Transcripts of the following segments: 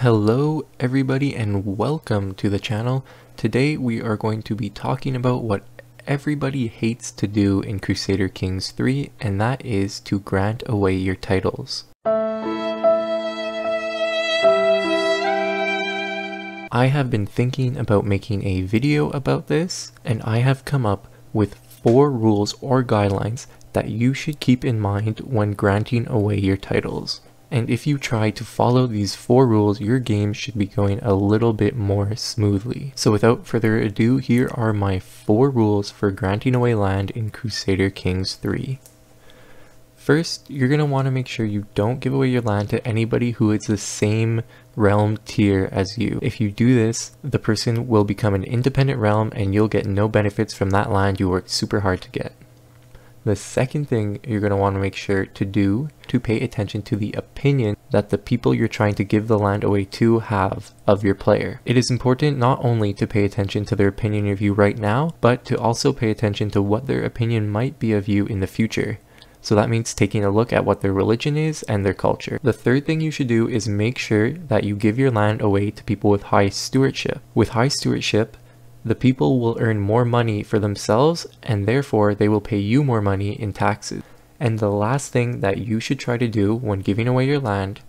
Hello everybody and welcome to the channel. Today we are going to be talking about what everybody hates to do in Crusader Kings 3 and that is to grant away your titles. I have been thinking about making a video about this and I have come up with four rules or guidelines that you should keep in mind when granting away your titles. And if you try to follow these four rules, your game should be going a little bit more smoothly. So without further ado, here are my four rules for granting away land in Crusader Kings 3. First, you're going to want to make sure you don't give away your land to anybody who is the same realm tier as you. If you do this, the person will become an independent realm and you'll get no benefits from that land you worked super hard to get. The second thing you're going to want to make sure to do to pay attention to the opinion that the people you're trying to give the land away to have of your player. It is important not only to pay attention to their opinion of you right now, but to also pay attention to what their opinion might be of you in the future. So that means taking a look at what their religion is and their culture. The third thing you should do is make sure that you give your land away to people with high stewardship. With high stewardship, the people will earn more money for themselves and therefore they will pay you more money in taxes. And the last thing that you should try to do when giving away your land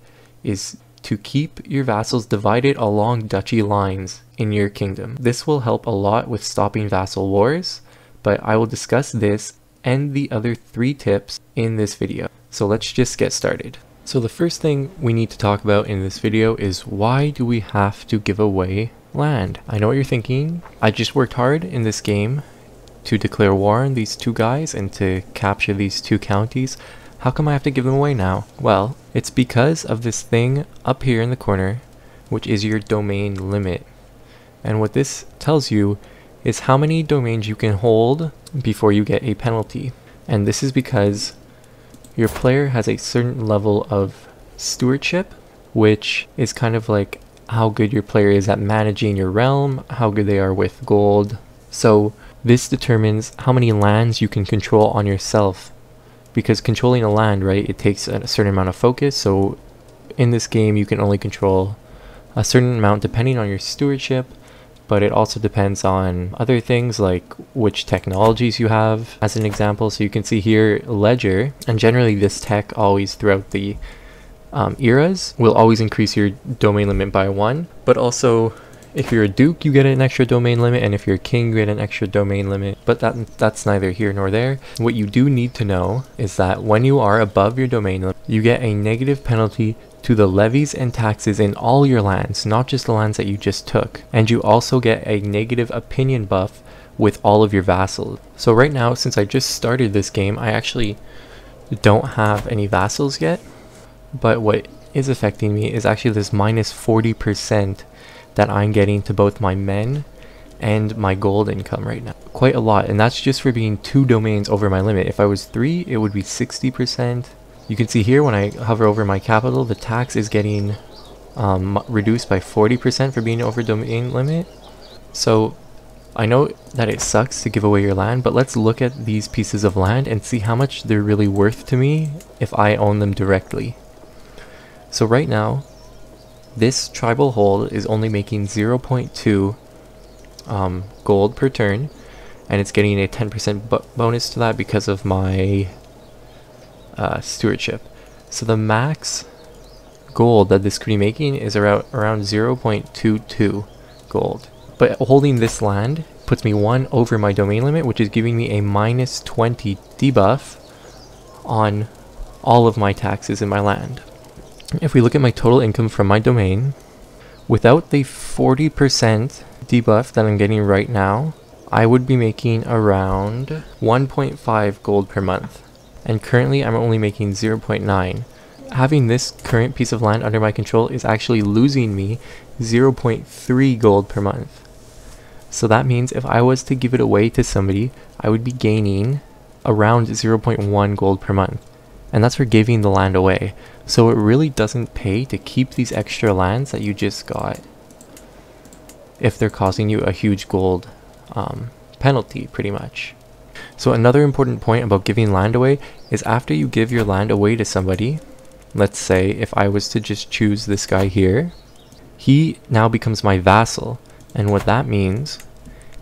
is to keep your vassals divided along duchy lines in your kingdom. This will help a lot with stopping vassal wars, but I will discuss this and the other three tips in this video. So let's just get started. So the first thing we need to talk about in this video is why do we have to give away land. I know what you're thinking. I just worked hard in this game to declare war on these two guys and to capture these two counties. How come I have to give them away now? Well, it's because of this thing up here in the corner, which is your domain limit. And what this tells you is how many domains you can hold before you get a penalty. And this is because your player has a certain level of stewardship, which is kind of like how good your player is at managing your realm, how good they are with gold. So this determines how many lands you can control on yourself. Because controlling a land, right, it takes a certain amount of focus. So in this game, you can only control a certain amount depending on your stewardship, but it also depends on other things like which technologies you have as an example. So you can see here ledger, and generally this tech always throughout the um, eras will always increase your domain limit by one, but also if you're a duke, you get an extra domain limit, and if you're a king, you get an extra domain limit. But that that's neither here nor there. What you do need to know is that when you are above your domain limit, you get a negative penalty to the levies and taxes in all your lands, not just the lands that you just took. And you also get a negative opinion buff with all of your vassals. So right now, since I just started this game, I actually don't have any vassals yet. But what is affecting me is actually this minus 40% that I'm getting to both my men and my gold income right now. Quite a lot, and that's just for being two domains over my limit. If I was three, it would be 60%. You can see here when I hover over my capital, the tax is getting um, reduced by 40% for being over domain limit. So I know that it sucks to give away your land, but let's look at these pieces of land and see how much they're really worth to me if I own them directly. So right now, this tribal hold is only making 0.2 um, gold per turn, and it's getting a 10% bonus to that because of my uh, stewardship. So the max gold that this could be making is around, around 0.22 gold. But holding this land puts me one over my domain limit, which is giving me a minus 20 debuff on all of my taxes in my land. If we look at my total income from my domain, without the 40% debuff that I'm getting right now, I would be making around 1.5 gold per month. And currently I'm only making 0.9. Having this current piece of land under my control is actually losing me 0.3 gold per month. So that means if I was to give it away to somebody, I would be gaining around 0.1 gold per month and that's for giving the land away. So it really doesn't pay to keep these extra lands that you just got if they're causing you a huge gold um, penalty, pretty much. So another important point about giving land away is after you give your land away to somebody, let's say if I was to just choose this guy here, he now becomes my vassal. And what that means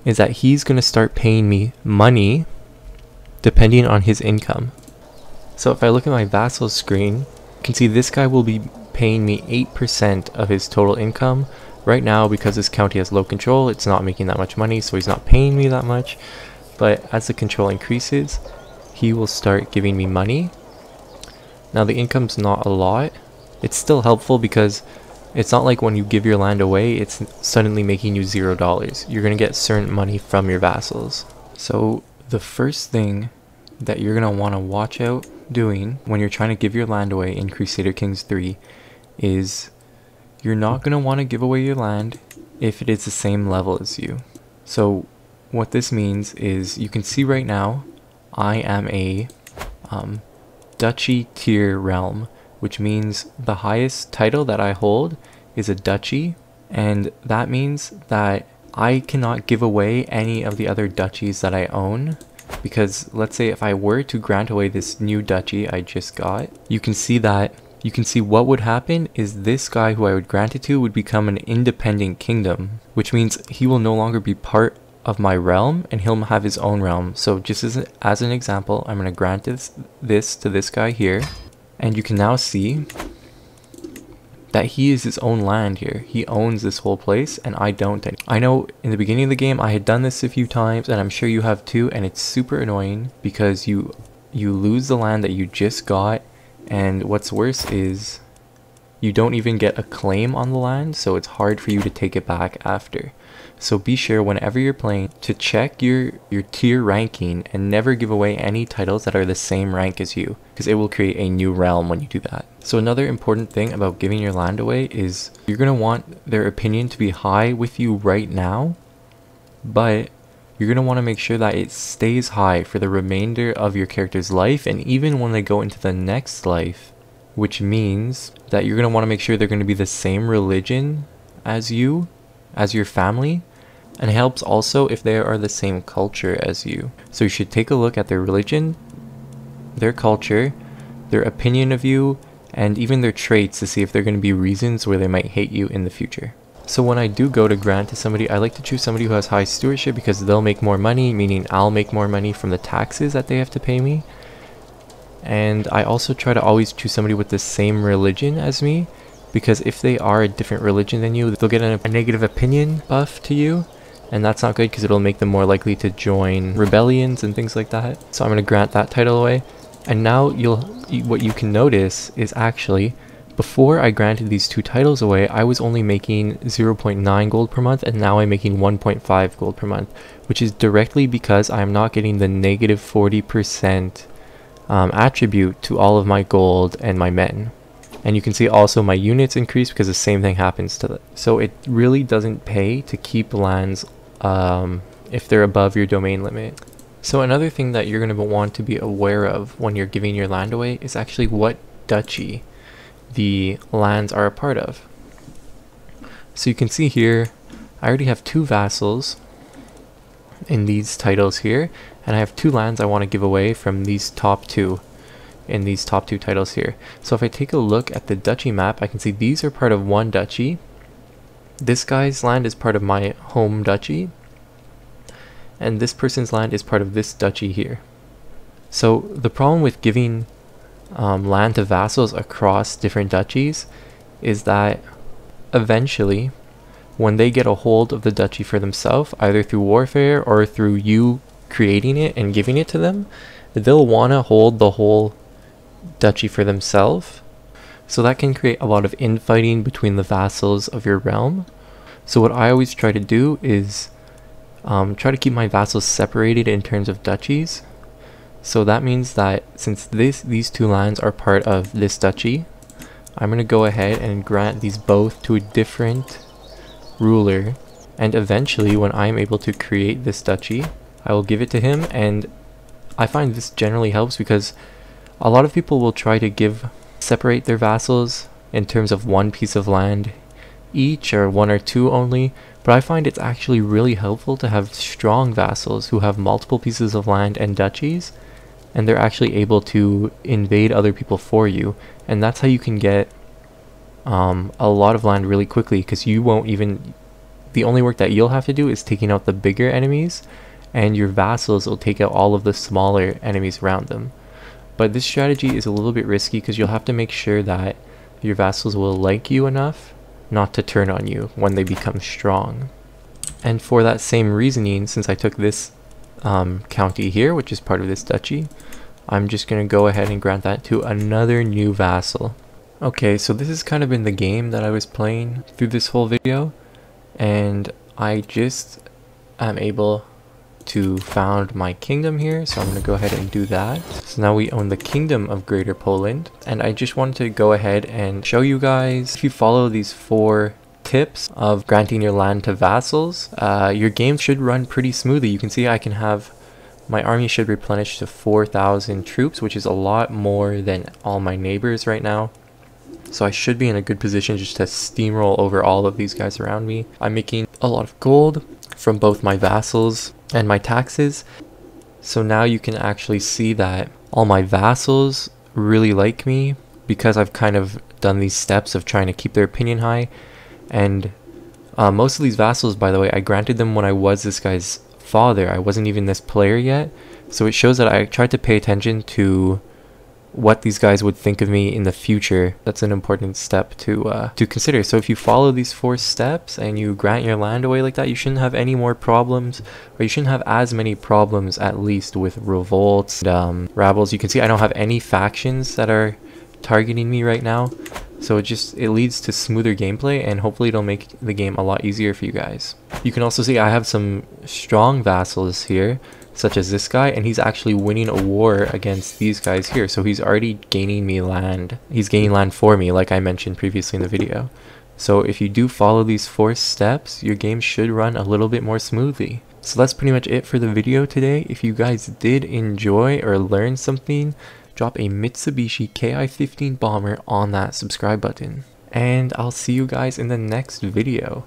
is that he's going to start paying me money depending on his income. So if I look at my vassal screen, you can see this guy will be paying me 8% of his total income. Right now, because this county has low control, it's not making that much money, so he's not paying me that much. But as the control increases, he will start giving me money. Now the income's not a lot. It's still helpful because it's not like when you give your land away, it's suddenly making you zero dollars. You're going to get certain money from your vassals. So the first thing that you're going to want to watch out doing when you're trying to give your land away in Crusader Kings 3 is you're not going to want to give away your land if it is the same level as you. So what this means is you can see right now I am a um, duchy tier realm which means the highest title that I hold is a duchy, and that means that I cannot give away any of the other duchies that I own because let's say if I were to grant away this new duchy I just got, you can see that you can see what would happen is this guy who I would grant it to would become an independent kingdom, which means he will no longer be part of my realm and he'll have his own realm. So just as, as an example, I'm going to grant this, this to this guy here and you can now see that he is his own land here. He owns this whole place and I don't. I know in the beginning of the game I had done this a few times and I'm sure you have too and it's super annoying because you you lose the land that you just got and what's worse is you don't even get a claim on the land so it's hard for you to take it back after. So be sure whenever you're playing to check your, your tier ranking and never give away any titles that are the same rank as you because it will create a new realm when you do that. So another important thing about giving your land away is you're going to want their opinion to be high with you right now, but you're going to want to make sure that it stays high for the remainder of your character's life and even when they go into the next life, which means that you're going to want to make sure they're going to be the same religion as you, as your family, and helps also if they are the same culture as you. So you should take a look at their religion, their culture, their opinion of you, and even their traits to see if there are going to be reasons where they might hate you in the future. So when I do go to grant to somebody, I like to choose somebody who has high stewardship because they'll make more money, meaning I'll make more money from the taxes that they have to pay me. And I also try to always choose somebody with the same religion as me because if they are a different religion than you, they'll get a, a negative opinion buff to you and that's not good because it'll make them more likely to join rebellions and things like that. So I'm going to grant that title away. And now you'll what you can notice is actually before I granted these two titles away, I was only making 0.9 gold per month and now I'm making 1.5 gold per month, which is directly because I'm not getting the negative 40% um, attribute to all of my gold and my men. And you can see also my units increase because the same thing happens to them. So it really doesn't pay to keep lands um, if they're above your domain limit. So another thing that you're going to want to be aware of when you're giving your land away is actually what duchy the lands are a part of. So you can see here, I already have two vassals in these titles here, and I have two lands I want to give away from these top two in these top two titles here. So if I take a look at the duchy map, I can see these are part of one duchy, this guy's land is part of my home duchy, and this person's land is part of this duchy here. So the problem with giving um, land to vassals across different duchies is that eventually when they get a hold of the duchy for themselves, either through warfare or through you creating it and giving it to them, they'll want to hold the whole duchy for themselves so that can create a lot of infighting between the vassals of your realm. So what I always try to do is um, try to keep my vassals separated in terms of duchies. So that means that since this these two lands are part of this duchy, I'm going to go ahead and grant these both to a different ruler. And eventually when I'm able to create this duchy, I will give it to him and I find this generally helps because a lot of people will try to give separate their vassals in terms of one piece of land each or one or two only, but I find it's actually really helpful to have strong vassals who have multiple pieces of land and duchies, and they're actually able to invade other people for you, and that's how you can get um, a lot of land really quickly because you won't even the only work that you'll have to do is taking out the bigger enemies and your vassals will take out all of the smaller enemies around them. But this strategy is a little bit risky because you'll have to make sure that your vassals will like you enough not to turn on you when they become strong. And for that same reasoning, since I took this um, county here, which is part of this duchy, I'm just going to go ahead and grant that to another new vassal. Okay, so this has kind of been the game that I was playing through this whole video, and I just am able to found my kingdom here, so I'm going to go ahead and do that. So now we own the kingdom of Greater Poland, and I just wanted to go ahead and show you guys, if you follow these four tips of granting your land to vassals, uh, your game should run pretty smoothly. You can see I can have my army should replenish to 4,000 troops, which is a lot more than all my neighbors right now. So I should be in a good position just to steamroll over all of these guys around me. I'm making a lot of gold from both my vassals and my taxes. So now you can actually see that all my vassals really like me because I've kind of done these steps of trying to keep their opinion high. And uh, most of these vassals, by the way, I granted them when I was this guy's father. I wasn't even this player yet. So it shows that I tried to pay attention to what these guys would think of me in the future. That's an important step to uh, to consider. So if you follow these four steps and you grant your land away like that, you shouldn't have any more problems, or you shouldn't have as many problems at least with revolts, and, um, rabbles. You can see I don't have any factions that are targeting me right now. So it just it leads to smoother gameplay and hopefully it'll make the game a lot easier for you guys. You can also see I have some strong vassals here such as this guy, and he's actually winning a war against these guys here. So he's already gaining me land. He's gaining land for me, like I mentioned previously in the video. So if you do follow these four steps, your game should run a little bit more smoothly. So that's pretty much it for the video today. If you guys did enjoy or learn something, drop a Mitsubishi Ki-15 bomber on that subscribe button. And I'll see you guys in the next video.